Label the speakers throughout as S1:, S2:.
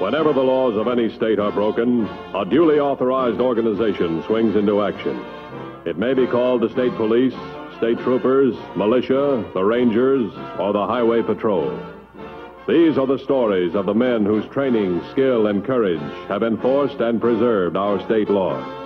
S1: Whenever the laws of any state are broken, a duly authorized organization swings into action. It may be called the state police, state troopers, militia, the rangers, or the highway patrol. These are the stories of the men whose training, skill, and courage have enforced and preserved our state laws.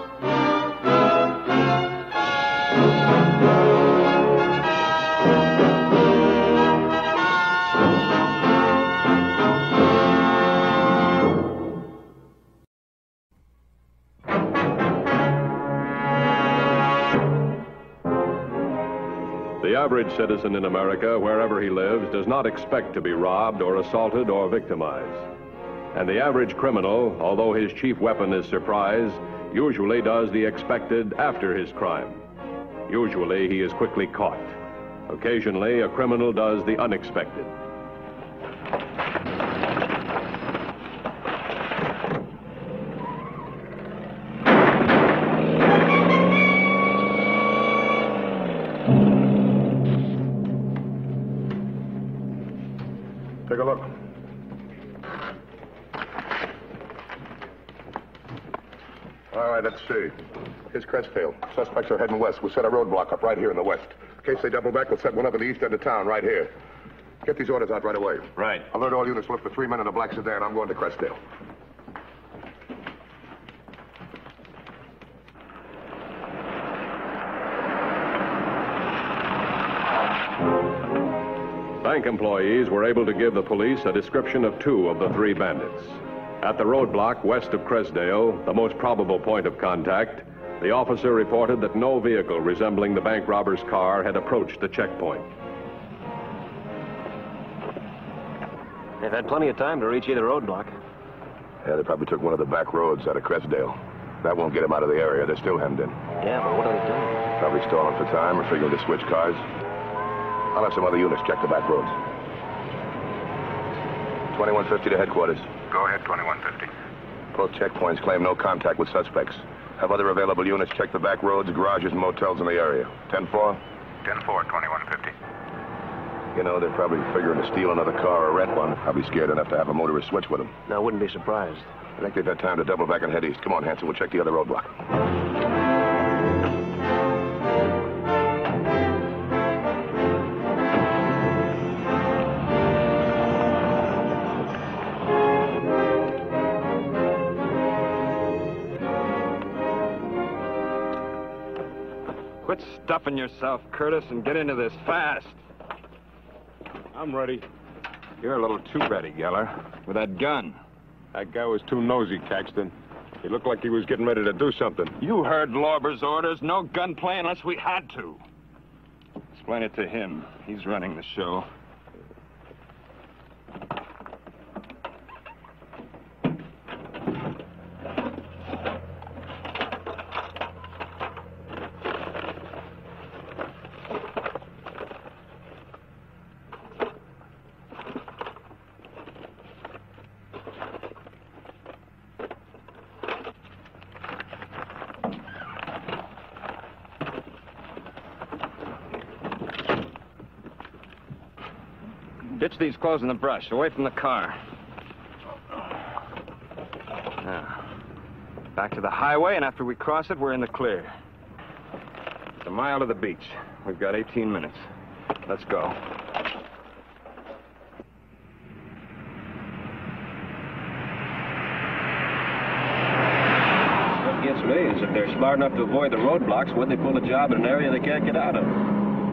S1: Average citizen in America, wherever he lives, does not expect to be robbed or assaulted or victimized. And the average criminal, although his chief weapon is surprise, usually does the expected after his crime. Usually he is quickly caught. Occasionally, a criminal does the unexpected.
S2: All right, let's see. Here's Crestdale. Suspects are heading west. We'll set a roadblock up right here in the west. In case they double back, we'll set one up in the east end of town, right here. Get these orders out right away.
S3: Right.
S2: Alert all units. Look for three men in a black sedan. I'm going to Crestdale.
S1: Bank employees were able to give the police a description of two of the three bandits. At the roadblock west of Crestdale, the most probable point of contact, the officer reported that no vehicle resembling the bank robber's car had approached the checkpoint.
S3: They've had plenty of time to reach either roadblock.
S2: Yeah, they probably took one of the back roads out of Crestdale. That won't get them out of the area. They're still hemmed in.
S3: Yeah, but what are they doing?
S2: Probably stalling for time or figuring to switch cars. I'll have some other units check the back roads. 2150 to headquarters.
S4: Go ahead, 2150.
S2: Both checkpoints claim no contact with suspects. Have other available units check the back roads, garages, and motels in the area. 10-4?
S4: 10 4, 2150.
S2: You know, they're probably figuring to steal another car or rent one. I'll be scared enough to have a motorist switch with them.
S3: No, I wouldn't be surprised.
S2: I think they've had time to double back and head east. Come on, Hansen, we'll check the other roadblock.
S5: Stuffing yourself, Curtis, and get into this fast.
S6: I'm ready.
S5: You're a little too ready, Geller. With that gun.
S6: That guy was too nosy, Caxton. He looked like he was getting ready to do something.
S5: You heard Lorber's orders. No gunplay unless we had to. Explain it to him. He's running the show. These clothes in the brush, away from the car. Now, back to the highway, and after we cross it, we're in the clear. It's a mile to the beach. We've got 18 minutes. Let's go.
S3: What gets me is if they're smart enough to avoid the roadblocks, would they pull a job in an area they can't get out of?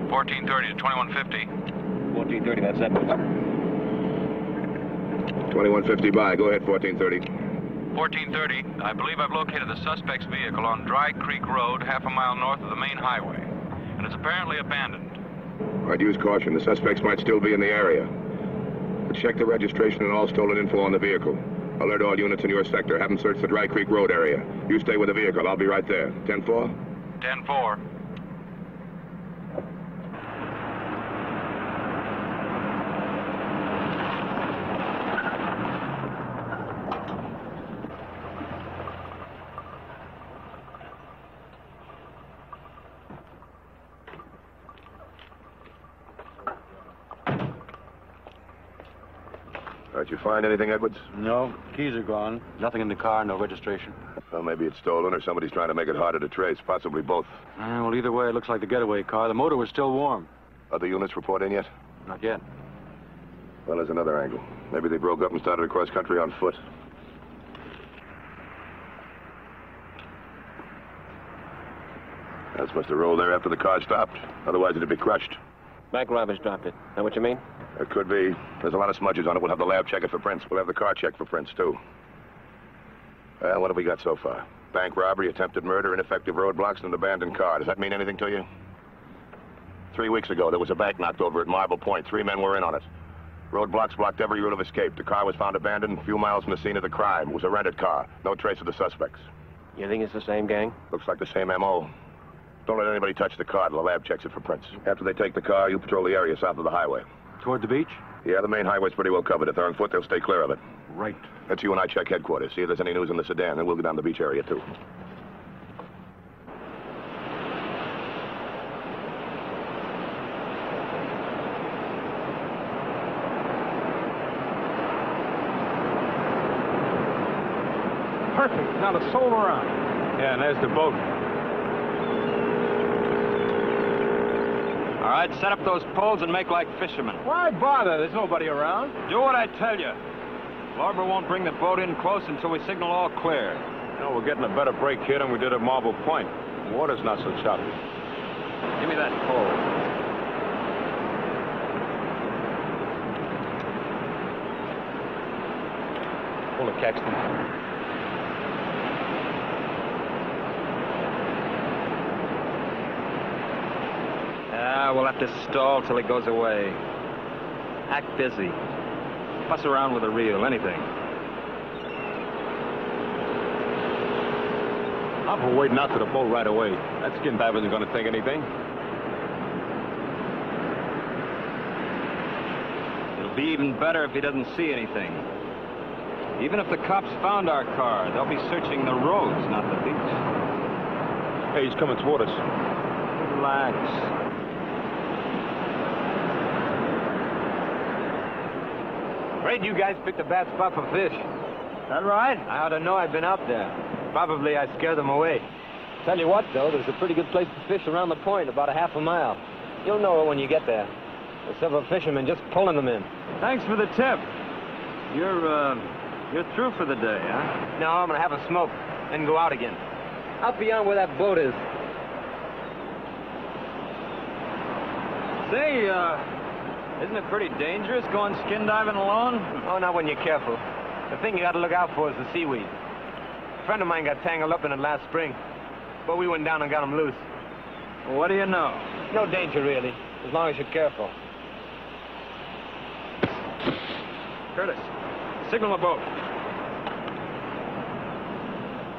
S4: 1430 to 2150.
S3: 1430, that's that.
S2: 2150 by. Go ahead, 1430.
S4: 1430, I believe I've located the suspect's vehicle on Dry Creek Road, half a mile north of the main highway. And it's apparently abandoned.
S2: I'd use caution. The suspects might still be in the area. But check the registration and all stolen info on the vehicle. Alert all units in your sector. Have them search the Dry Creek Road area. You stay with the vehicle. I'll be right there. 10-4?
S4: 10
S2: find anything, Edwards?
S7: No, keys are gone. Nothing in the car, no registration.
S2: Well, maybe it's stolen or somebody's trying to make it harder to trace. Possibly both.
S7: Uh, well, either way, it looks like the getaway car. The motor was still warm.
S2: Other units report in yet?
S7: Not yet.
S2: Well, there's another angle. Maybe they broke up and started across country on foot. That's must have rolled there after the car stopped. Otherwise, it'd be crushed.
S3: Bank robbers dropped it. That what you mean?
S2: It could be. There's a lot of smudges on it. We'll have the lab check it for prints. We'll have the car check for prints, too. Well, what have we got so far? Bank robbery, attempted murder, ineffective roadblocks, and an abandoned car. Does that mean anything to you? Three weeks ago, there was a bank knocked over at Marble Point. Three men were in on it. Roadblocks blocked every route of escape. The car was found abandoned a few miles from the scene of the crime. It was a rented car. No trace of the suspects.
S3: You think it's the same gang?
S2: Looks like the same M.O. Don't let anybody touch the car till the lab checks it for prints. After they take the car, you patrol the area south of the highway.
S7: Toward the beach?
S2: Yeah, the main highway's pretty well covered. If they're on foot, they'll stay clear of it.
S7: Right.
S2: Let's you and I check headquarters, see if there's any news in the sedan, then we'll go down to the beach area, too.
S6: Perfect. Now to soul around. Yeah, and there's the boat.
S5: Right, set up those poles and make like fishermen.
S6: Why bother? There's nobody around.
S5: Do what I tell you. Lorber won't bring the boat in close until we signal all clear.
S6: You know, we're getting a better break here than we did at Marble Point. The water's not so choppy.
S5: Give me that pole.
S6: Pull it, Caxton.
S5: Ah, we'll have to stall till it goes away. Act busy. Fuss around with a reel, anything.
S6: I'm for wading out to the boat right away. That skin diver isn't going to think anything.
S5: It'll be even better if he doesn't see anything. Even if the cops found our car, they'll be searching the roads, not the beach.
S6: Hey, he's coming toward us.
S5: Relax.
S8: Afraid you guys picked a bad spot for fish. That right? I ought to know I've been out there. Probably I scared them away. Tell you what, though, there's a pretty good place to fish around the point, about a half a mile. You'll know it when you get there. There's several fishermen just pulling them in.
S5: Thanks for the tip. You're, uh, you're through for the day, huh?
S8: No, I'm gonna have a smoke, then go out again. Out beyond where that boat is.
S5: Say, uh, isn't it pretty dangerous going skin diving alone?
S8: Oh, not when you're careful. The thing you gotta look out for is the seaweed. A friend of mine got tangled up in it last spring, but we went down and got him loose.
S5: Well, what do you know?
S8: No danger, really, as long as you're careful.
S5: Curtis, signal the boat.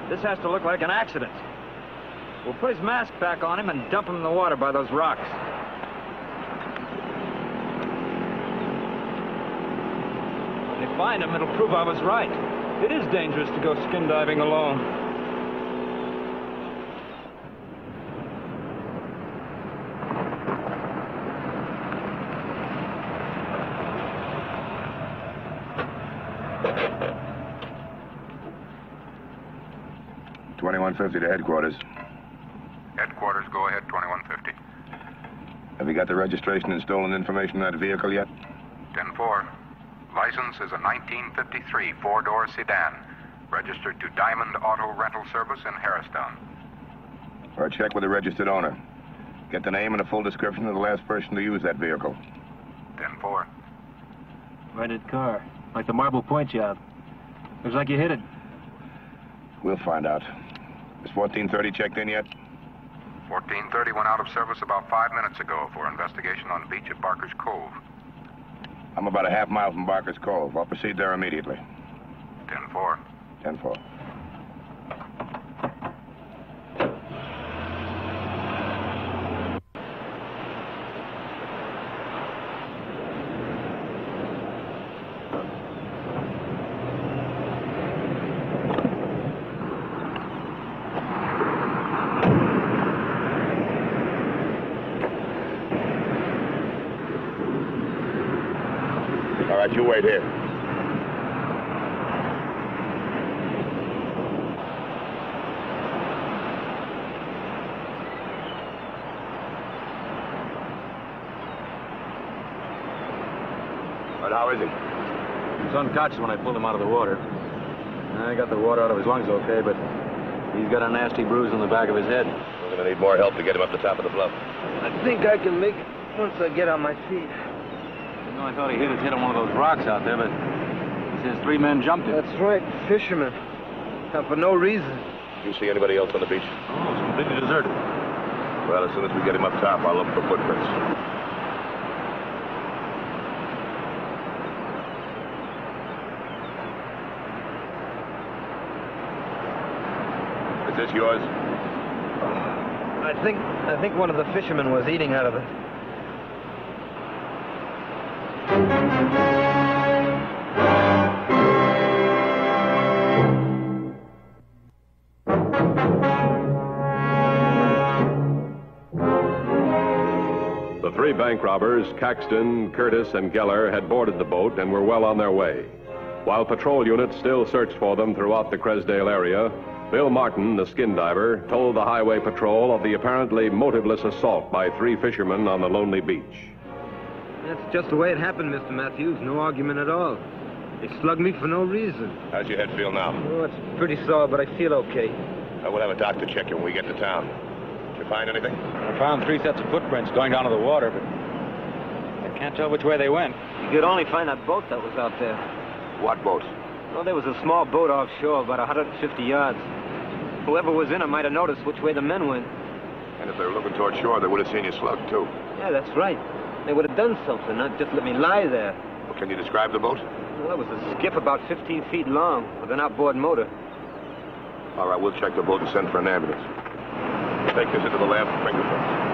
S5: This has to look like an accident. We'll put his mask back on him and dump him in the water by those rocks. If they find him, it'll prove I was right. It is dangerous to go skin diving alone.
S2: Twenty-one fifty to headquarters.
S9: Headquarters, go ahead, 2150.
S2: Have you got the registration and stolen information on that vehicle yet?
S9: 10-4. License is a 1953 four-door sedan, registered to Diamond Auto Rental Service in Harristown.
S2: Or check with the registered owner. Get the name and a full description of the last person to use that vehicle.
S9: 10-4.
S8: Rented car. Like the Marble Point job. Looks like you hit it.
S2: We'll find out. Is 1430 checked in yet?
S9: 1430 went out of service about five minutes ago for investigation on the beach at Barker's Cove.
S2: I'm about a half mile from Barker's Cove. I'll proceed there immediately.
S9: 10-4.
S2: 10-4. All right, wait here. But how is he?
S7: He was unconscious when I pulled him out of the water. I got the water out of his lungs okay, but he's got a nasty bruise on the back of his head.
S2: We're gonna need more help to get him up the top of the bluff.
S8: I think I can make it once I get on my feet.
S7: You I thought he hit his head on one of those rocks out there, but he says three men jumped him.
S8: That's right, fishermen. And for no reason.
S2: You see anybody else on the beach?
S7: Oh, it's completely deserted.
S2: Well, as soon as we get him up top, I'll look for footprints. Is this yours?
S8: I think I think one of the fishermen was eating out of it.
S1: The three bank robbers, Caxton, Curtis, and Geller, had boarded the boat and were well on their way. While patrol units still searched for them throughout the Crestdale area, Bill Martin, the skin diver, told the highway patrol of the apparently motiveless assault by three fishermen on the lonely beach.
S8: That's just the way it happened, Mr. Mathews. No argument at all. They slugged me for no reason.
S2: How's your head feel now?
S8: Oh, it's pretty sore, but I feel okay.
S2: Uh, I will have a doctor check you when we get to town. Did you find anything?
S7: I found three sets of footprints going down to the water, but I can't tell which way they went.
S8: You could only find that boat that was out there.
S2: What boat?
S8: Well, there was a small boat offshore, about 150 yards. Whoever was in it might have noticed which way the men went.
S2: And if they were looking toward shore, they would have seen you slugged, too.
S8: Yeah, that's right. They would have done something, not just let me lie there.
S2: Well, can you describe the boat?
S8: Well, it was a skiff about 15 feet long with an outboard motor.
S2: All right, we'll check the boat and send for an ambulance. Take this into the lab for fingerprints.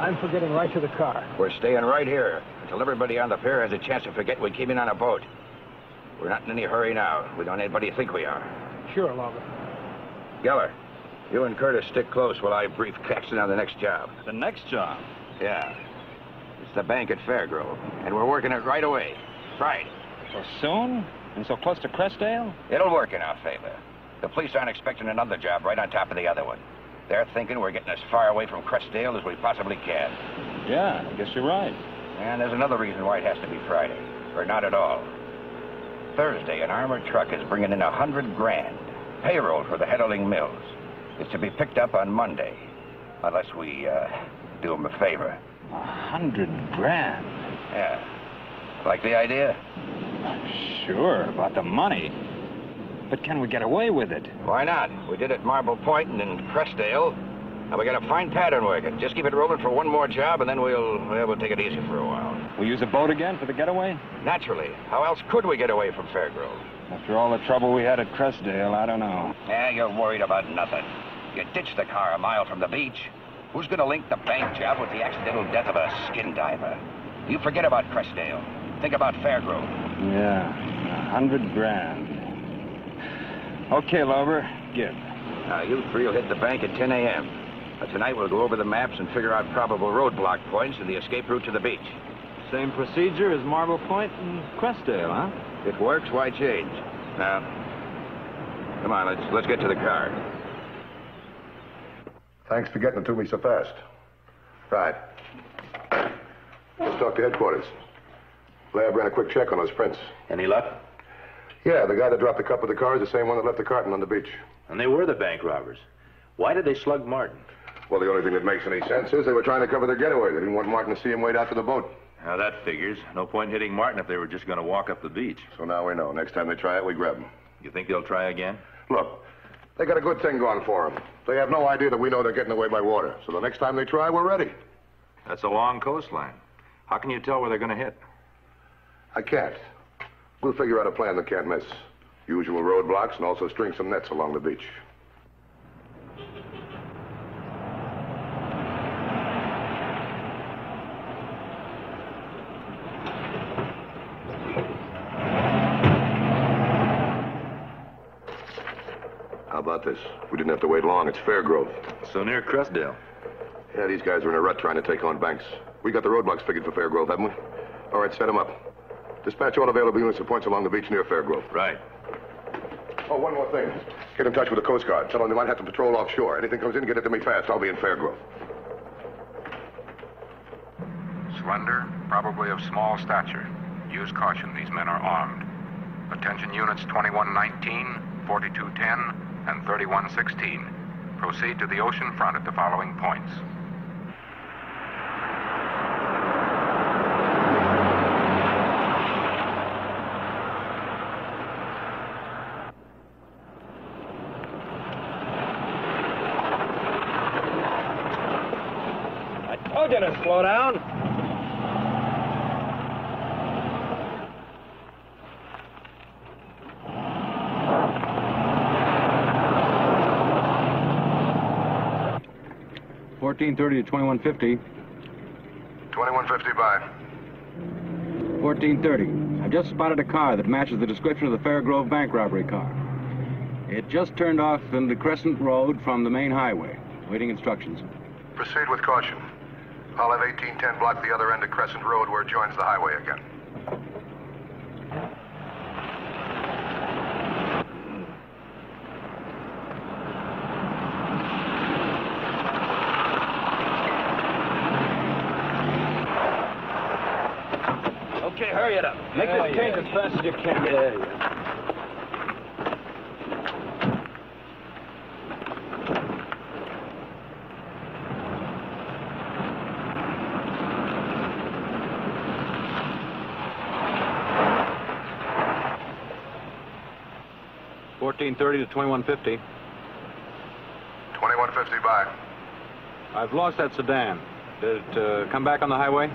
S10: I'm for getting right to the car.
S9: We're staying right here until everybody on the pier has a chance to forget we came in on a boat. We're not in any hurry now. We don't want anybody to think we are.
S10: Sure, Logan.
S9: Geller, you and Curtis stick close while I brief Caxton on the next job.
S7: The next job?
S9: Yeah. It's the bank at Fairgrove, and we're working it right away. Right.
S7: So soon? And so close to Crestdale?
S9: It'll work in our favor. The police aren't expecting another job right on top of the other one. They're thinking we're getting as far away from Crestdale as we possibly can.
S7: Yeah, I guess you're right.
S9: And there's another reason why it has to be Friday. Or not at all. Thursday, an armored truck is bringing in a hundred grand. Payroll for the Heddling Mills. It's to be picked up on Monday. Unless we, uh, do them a favor.
S7: A hundred grand?
S9: Yeah. Like the idea?
S7: Sure, about the money. But can we get away with it?
S9: Why not? We did it at Marble Point and in Crestdale. And we got a fine pattern working. Just keep it rolling for one more job, and then we'll, well, we'll take it easy for a while.
S7: We use a boat again for the getaway?
S9: Naturally. How else could we get away from Fairgrove?
S7: After all the trouble we had at Crestdale, I don't know.
S9: Yeah, you're worried about nothing. You ditched the car a mile from the beach. Who's going to link the bank job with the accidental death of a skin diver? You forget about Crestdale. Think about Fairgrove.
S7: Yeah, a hundred grand. Okay, Lorber, give.
S9: Now, you three will hit the bank at 10 a.m. Tonight we'll go over the maps and figure out probable roadblock points and the escape route to the beach.
S8: Same procedure as Marble Point and Crestdale, huh?
S9: If it works, why change? Now, come on, let's let's get to the car.
S2: Thanks for getting it to me so fast. Right. Let's talk to headquarters. Lab ran a quick check on those prints.
S11: Any luck?
S2: Yeah, the guy that dropped the cup with the car is the same one that left the carton on the beach.
S11: And they were the bank robbers. Why did they slug Martin?
S2: Well, the only thing that makes any sense is they were trying to cover their getaway. They didn't want Martin to see him wade out to the boat.
S11: Now, that figures. No point hitting Martin if they were just going to walk up the beach.
S2: So now we know. Next time they try it, we grab them.
S11: You think they'll try again?
S2: Look, they got a good thing going for them. They have no idea that we know they're getting away by water. So the next time they try, we're ready.
S5: That's a long coastline. How can you tell where they're going to hit?
S2: I can't. We'll figure out a plan that can't miss. Usual roadblocks and also string some nets along the beach. How about this? We didn't have to wait long. It's Fairgrove.
S11: So near Crestdale.
S2: Yeah, these guys are in a rut trying to take on Banks. We got the roadblocks figured for Fairgrove, haven't we? All right, set them up. Dispatch all available units to points along the beach near Fairgrove.
S11: Right.
S2: Oh, one more thing. Get in touch with the Coast Guard. Tell them they might have to patrol offshore. Anything comes in, get it to me fast. I'll be in Fairgrove.
S12: Slender, probably of small stature. Use caution. These men are armed. Attention units 2119, 4210, and 3116. Proceed to the ocean front at the following points.
S8: I told you to slow down.
S7: Fourteen thirty to twenty-one fifty.
S2: 2150 by.
S7: Fourteen thirty. I've just spotted a car that matches the description of the Fairgrove bank robbery car. It just turned off into Crescent Road from the main highway. Waiting instructions.
S2: Proceed with caution. I'll have 1810 block the other end of Crescent Road where it joins the highway again.
S8: Okay, hurry it up. Make
S7: Yeah,
S8: this change
S7: yeah.
S8: as fast as you can.
S7: Yeah, yeah.
S8: Fourteen thirty to twenty-one fifty.
S2: 2150 by.
S8: I've lost that sedan. Did it uh, come back on the highway?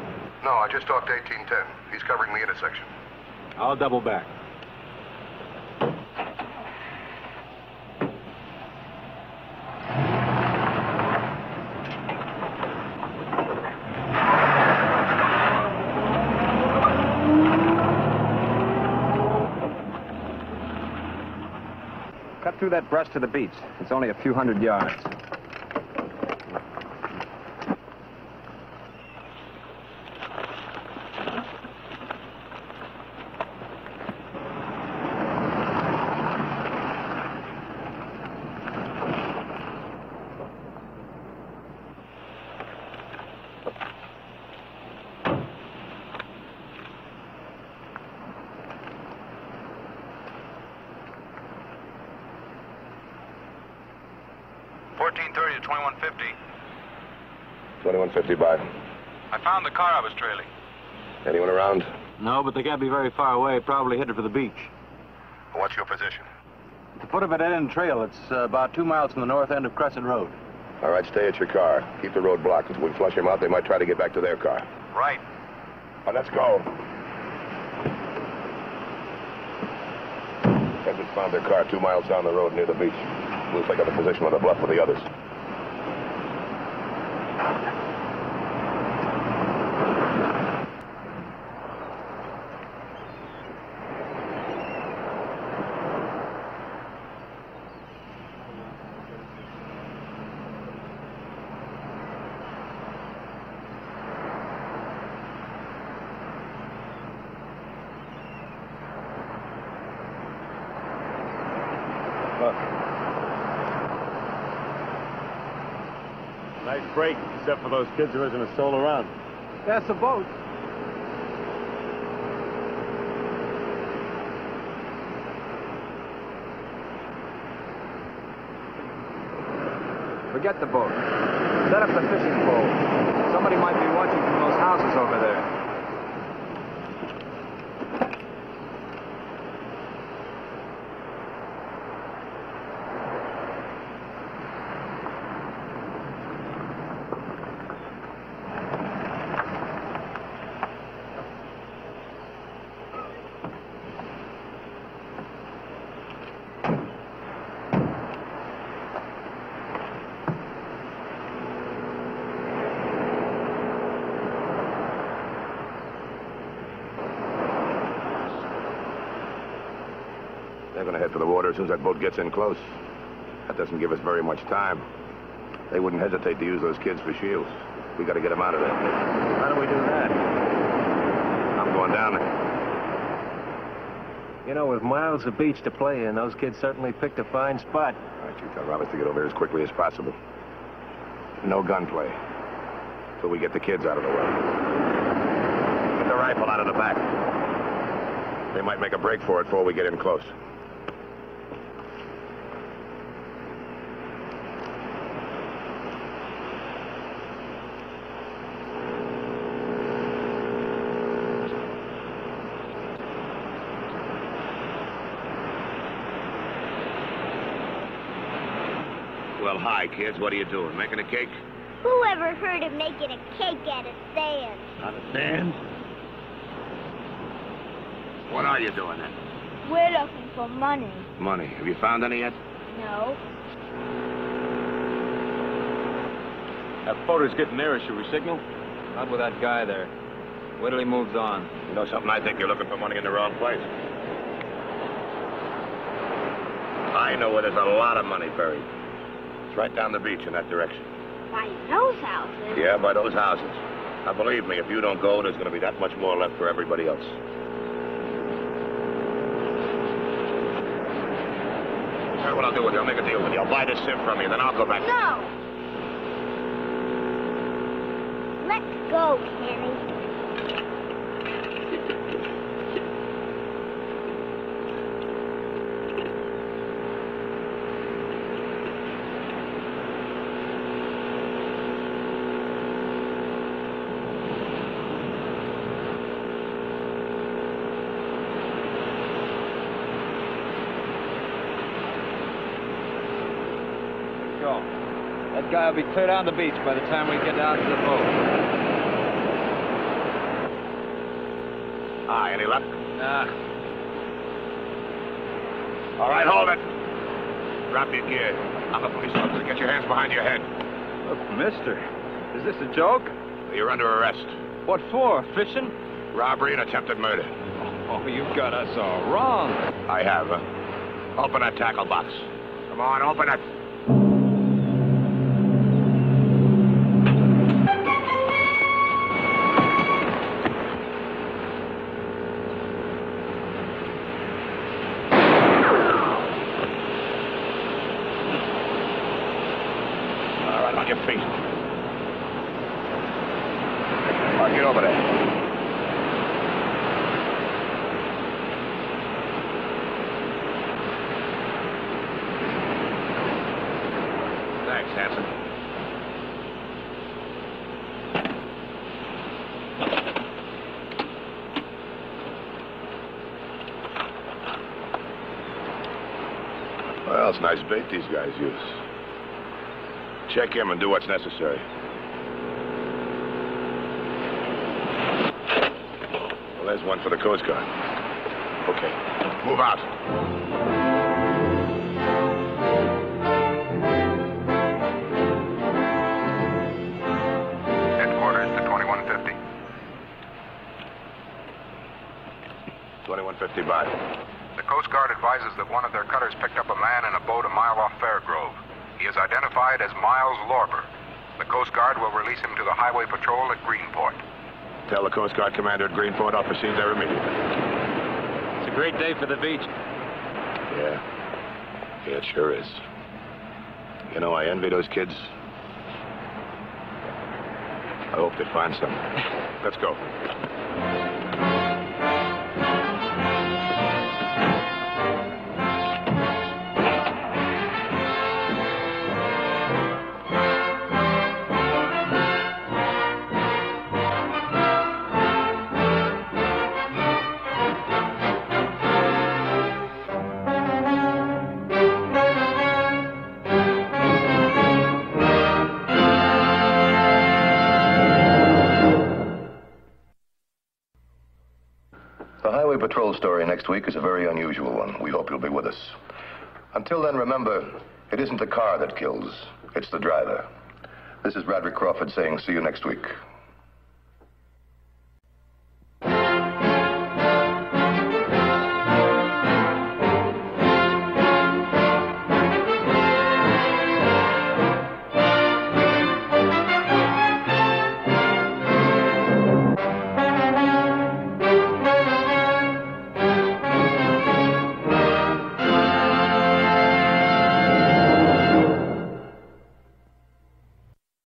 S2: No, I just talked to 1810. He's covering the intersection.
S8: I'll double back.
S5: Through that brush to the beach. It's only a few hundred yards.
S4: Fourteen thirty to twenty-one fifty.
S2: 2150 by.
S4: I found the car I was trailing.
S2: Anyone around?
S8: No, but they can't be very far away. Probably headed for the beach.
S2: What's your position?
S8: At the foot of a dead-end trail. It's uh, about two miles from the north end of Crescent Road.
S2: All right, stay at your car. Keep the road blocked until we flush them out. They might try to get back to their car.
S4: Right.
S2: Now, let's go. Edwards found their car two miles down the road near the beach. We'll take up a position on the bluff with the others.
S6: Nice break, except for those kids. There isn't a soul around.
S10: That's the boat.
S5: Forget the boat. Set up the fishing pole. Somebody might be watching from those houses over there.
S2: They're going to head for the water as soon as that boat gets in close. That doesn't give us very much time. They wouldn't hesitate to use those kids for shields. We got to get them out of there.
S8: How do we do that?
S2: I'm going down there.
S8: You know, with miles of beach to play in, those kids certainly picked a fine spot.
S2: All right, you tell Roberts to get over here as quickly as possible. No gunplay. Till we get the kids out of the way. Get the rifle out of the back. They might make a break for it before we get in close. Kids. What are you doing? Making a cake?
S13: Who ever heard of making a cake out of sand?
S2: Out of sand? What are you doing then?
S13: We're looking for money.
S2: Money. Have you found any yet?
S13: No.
S5: That boat is getting nearer. Should we signal? Not with that guy there. Wait till he moves on.
S2: You know something? I think you're looking for money in the wrong place. I know where there's a lot of money buried. It's right down the beach in that direction.
S13: By those houses?
S2: Yeah, by those houses. Now, believe me, if you don't go, there's going to be that much more left for everybody else. Here's what I'll do with you. I'll make a deal with you. I'll buy this sim from you, then I'll go back.
S13: No. Let's go, Kenny.
S5: Go. That guy will be cleared down the beach by the time we get down to the boat.
S2: Ah, any luck?
S5: Nah.
S2: All right, hold it. Drop your gear. I'm a police officer. Get your hands behind your head.
S5: Look, mister, is this a joke?
S2: You're under arrest.
S5: What for? Fishing?
S2: Robbery and attempted murder.
S5: Oh, you've got us all wrong.
S2: I have. Uh, open that tackle box. Come on, open it. All right, on your feet. All right, get over there. Thanks, Hansen. It's nice bait these guys use. Check him and do what's necessary. Well, there's one for the Coast Guard. Okay, move out.
S12: 2150
S2: by.
S12: The Coast Guard advises that one of their cutters picked up a man in a boat a mile off Fairgrove. He is identified as Miles Lorber. The Coast Guard will release him to the Highway Patrol at Greenport.
S2: Tell the Coast Guard commander at Greenport I'll proceed there immediately.
S5: It's a great day for the beach.
S2: Yeah. Yeah, it sure is. You know, I envy those kids. I hope they find something. Let's go.
S14: Week is a very unusual one. We hope you'll be with us. Until then, remember, it isn't the car that kills, it's the driver. This is Broderick Crawford saying see you next week.